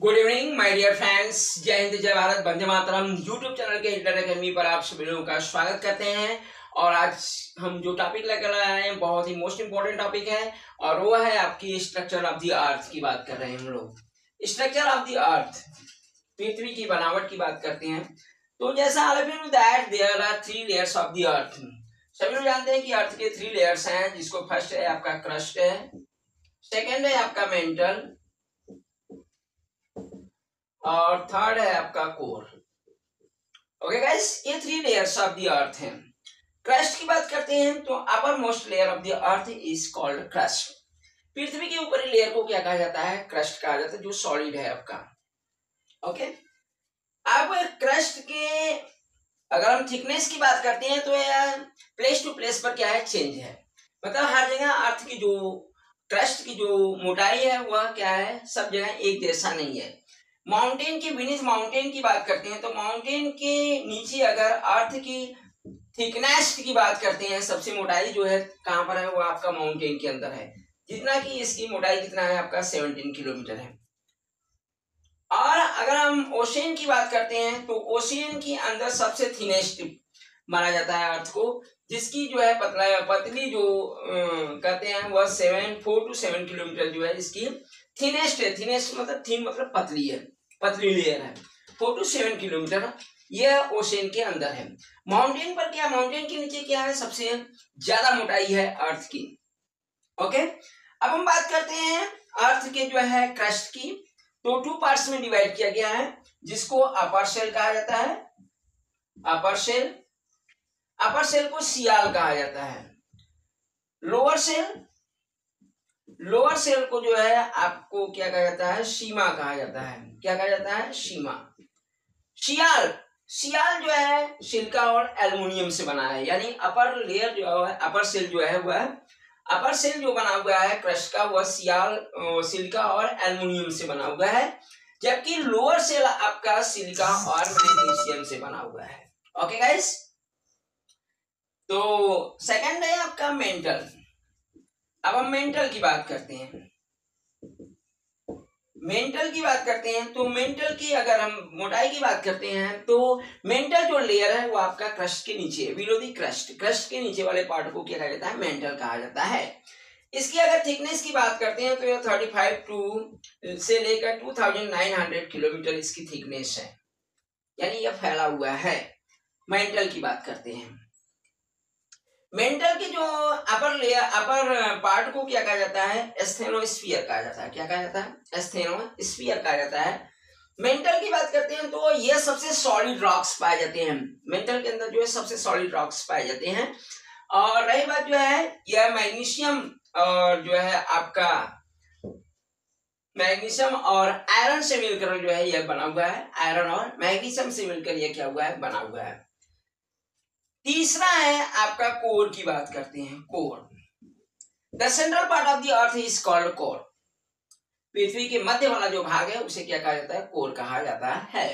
Good evening my dear friends जय हिंद जय भारत वंदे मातरम यूट्यूब चैनल के इंटर अकेडमी पर आप सभी लोगों का स्वागत करते हैं। और आज हम जो टॉपिक लेकर आए हैं, बहुत ही मोस्ट इंपॉर्टेंट टॉपिक है। और वो है आपकी स्ट्रक्चर ऑफ़ द अर्थ की बात कर रहे हैं हम लोग। स्ट्रक्चर ऑफ़ द अर्थ पृथ्वी की बनावट की बात करते हैं। तो जैसा that there are three layers of the earth सभी लोग जानते हैं कि अर्थ के थ्री लेयर्स हैं, जिसको फ़र्स्ट है आपका क्रस्ट है। सेकेंड है आपका मेंटल और थर्ड है आपका कोर ओके गाइस ये three layers of the earth हैं. क्रस्ट की बात करते हैं तो uppermost layer of the earth is called crust पृथ्वी के ऊपरी लेयर को क्या कहा जाता है? क्रस्ट कहा जाता है, जो सॉलिड है आपका. ओके अब क्रस्ट के, अगर हम थिकनेस की बात करते हैं तो यह प्लेस टू प्लेस पर क्या है? चेंज है. मतलब हर जगह अर्थ की जो क्रस्ट की जो मोटाई है, वह क्या है? सब जगह एक जैसा नहीं है. माउंटेन की बीनीथ माउंटेन की बात करते हैं तो माउंटेन के नीचे अगर अर्थ की थिकनेस की बात करते हैं, सबसे मोटाई जो है, कहाँ पर है, वो आपका माउंटेन के अंदर है। जितना कि इसकी मोटाई कितना है, आपका सेवनटीन किलोमीटर है। और अगर हम ओशियन की बात करते हैं तो ओशियन के अंदर सबसे थिनेस्ट माना जाता है अर्थ को, जिसकी जो है पतला, पतली जो कहते हैं वह seven four to seven kilometre जो है, इसकी थिनेस्ट है। थिनेस्ट मतलब थीन मतलब पतली है। पतली लेयर है। फोर टू सेवन किलोमीटर यह ओशन के अंदर है। माउंटेन पर क्या, माउंटेन के नीचे क्या है? सबसे ज़्यादा मोटाई है अर्थ की। ओके? अब हम बात करते हैं अर्थ के जो है क्रस्ट की। तो टू पार्ट्स में डिवाइड किया गया है, जिसको अपर सेल कहा जाता है। अपर सेल अपर सेल को सियाल कहा जाता है। लोअर सेल लोअर सेल को जो है आपको क्या कहा जाता है? सीमा कहा जाता है। क्या कहा जाता है? सीमा। शियाल सियाल जो है सिल्का और एल्युमिनियम से बना है। यानी अपर लेयर जो है अपर सेल जो है, वह अपर सेल जो बना हुआ है, क्रश का, वह सियाल सिल्का और एल्युमिनियम से बना हुआ है। जबकि लोअर सेल आपका सिल्का और मैग्नीशियम से बना हुआ है। ओके गाइस तो सेकंड है आपका मेंटल अब हम मेंटल की बात करते हैं। मेंटल की बात करते हैं तो मेंटल की अगर हम मोटाई की बात करते हैं तो मेंटल जो लेयर है वो आपका क्रस्ट के नीचे दी क्रस्ट क्रस्ट के नीचे वाले पार्ट को क्या कहा जाता है? मेंटल कहा जाता है। इसकी अगर थिकनेस की बात करते हैं तो ये थर्टी फाइव टू से लेकर two thousand nine hundred kilometre इसकी थिकनेस है। यानी यह फैला हुआ है। मेंटल की बात करते हैं। मेंटल के जो अपर लेयर अपर पार्ट को क्या कहा जाता है? एस्थेनोस्फीयर कहा जाता है। क्या कहा जाता है? एस्थेनोस्फीयर कहा जाता है। मेंटल की बात करते हैं तो ये सबसे सॉलिड रॉक्स पाए जाते हैं। मेंटल के अंदर जो है सबसे सॉलिड रॉक्स पाए जाते हैं। और रही बात जो है, यह मैग्नीशियम और जो है आपका मैग्नीशियम और आयरन से मिलकर जो है यह बना हुआ है। आयरन और मैग्नीशियम से मिलकर यह क्या हुआ है? बना हुआ है। तीसरा है आपका कोर की बात करते हैं, core. The central part of the earth is called core पृथ्वी के मध्य वाला जो भाग है, उसे क्या कहा जाता है? कोर कहा जाता है।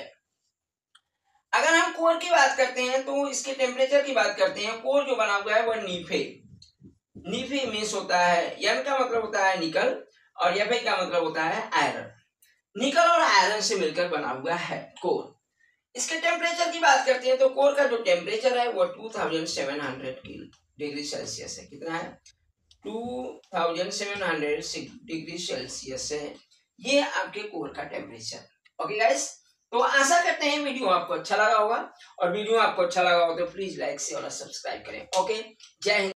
अगर हम कोर की बात करते हैं तो इसके टेम्परेचर की बात करते हैं। कोर जो बना हुआ है वह नीफे। नीफे मीन्स होता है यन का मतलब होता है निकल, और यफे का मतलब होता है आयरन। निकल और आयरन से मिलकर बना हुआ है, कोर। इसके टेम्परेचर की बात करते हैं तो कोर का जो टेम्परेचर है वो two thousand seven hundred degree Celsius है। कितना है? Two thousand seven hundred degree Celsius है। ये आपके कोर का टेम्परेचर ओके गाइस तो आशा करते हैं वीडियो आपको अच्छा लगा होगा। और वीडियो आपको अच्छा लगा होगा तो प्लीज़ लाइक से और सब्सक्राइब करें। ओके जय हिंद।